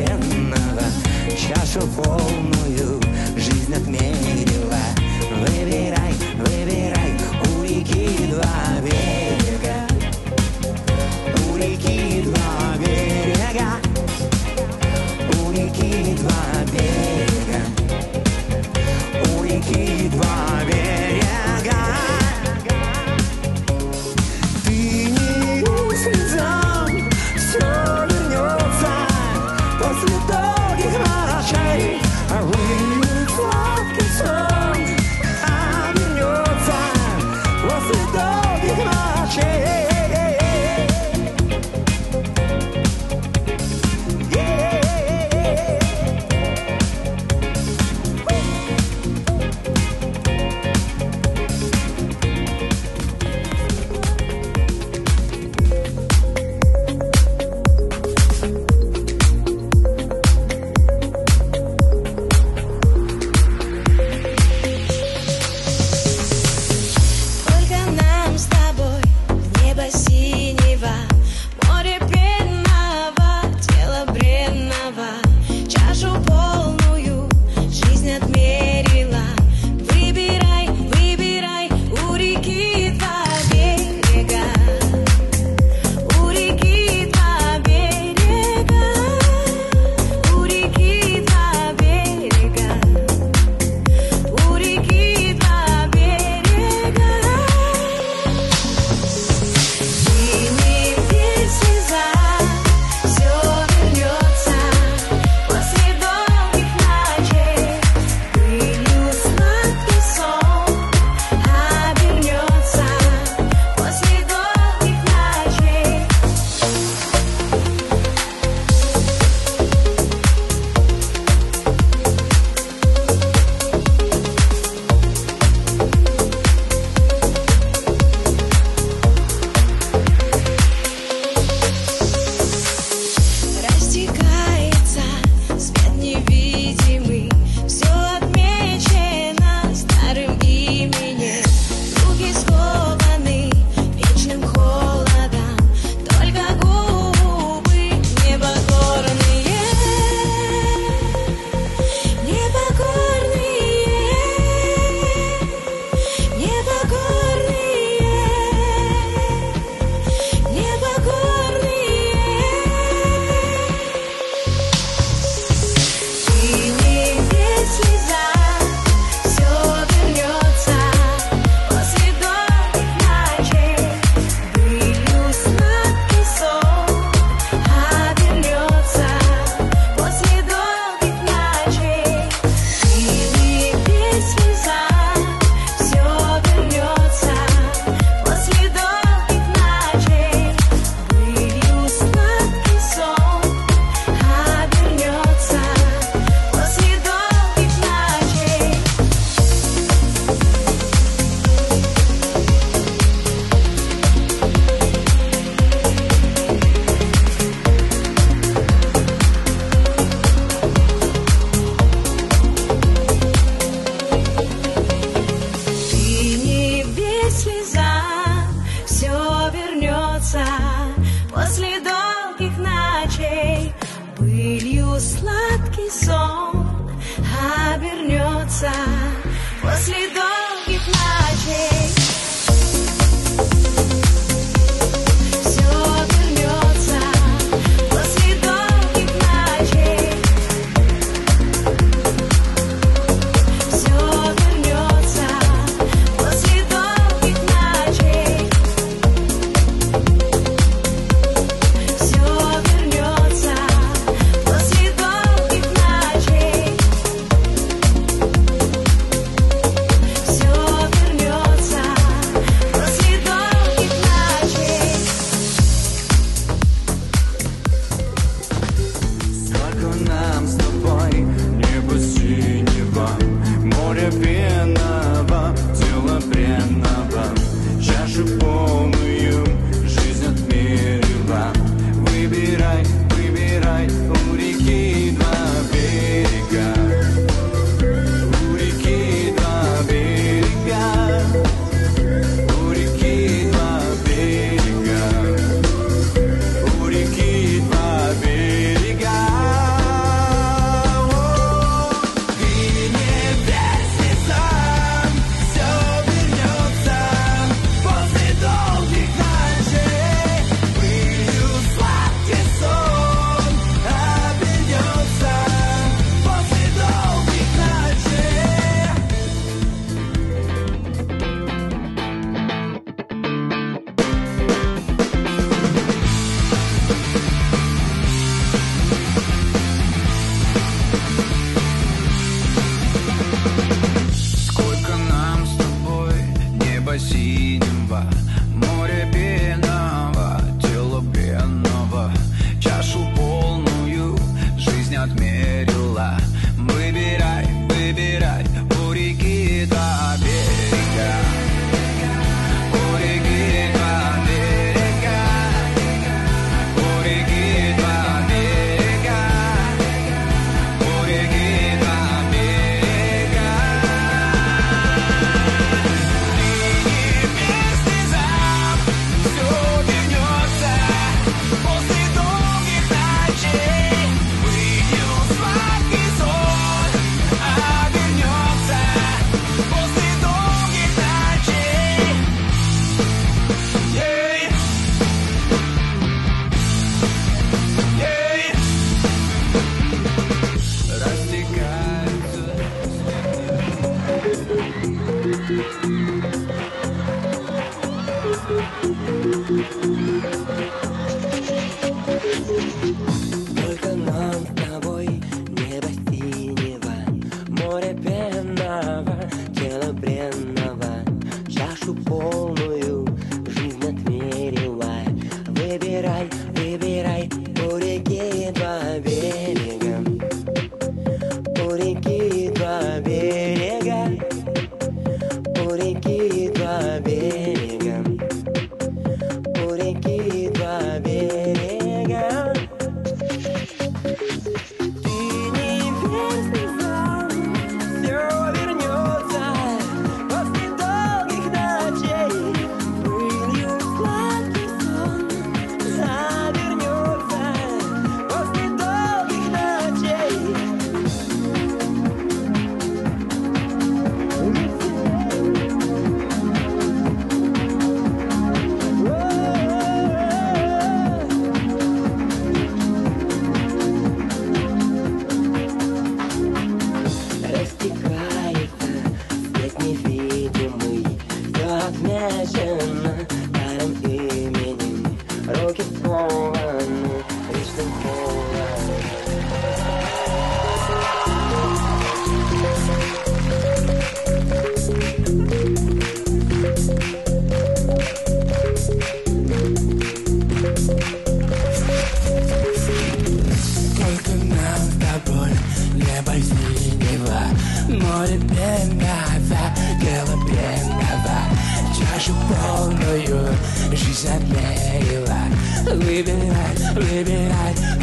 бренного Чашу полную жизнь отмерила отмерила. Выбирай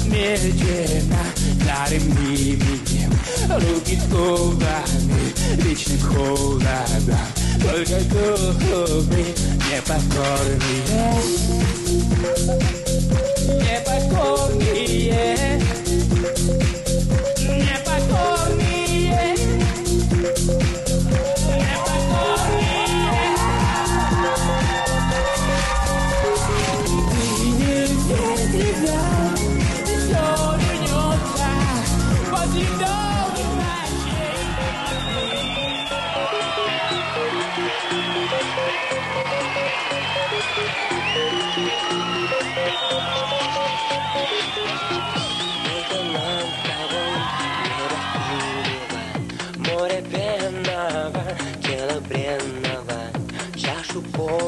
отмечена на ремни минем Руки губами вечным холодом. Только губы непокорные. Непокорные.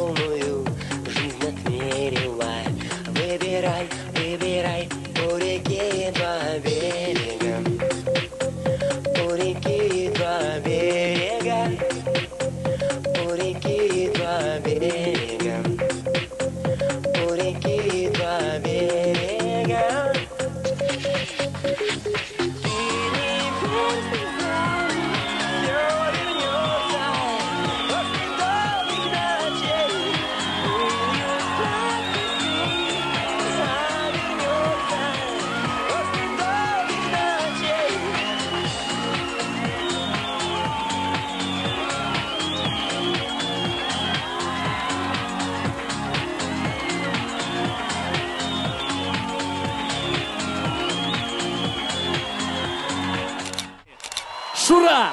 полную жизнь отмерила. Выбирай, выбирай, у реки два Шура!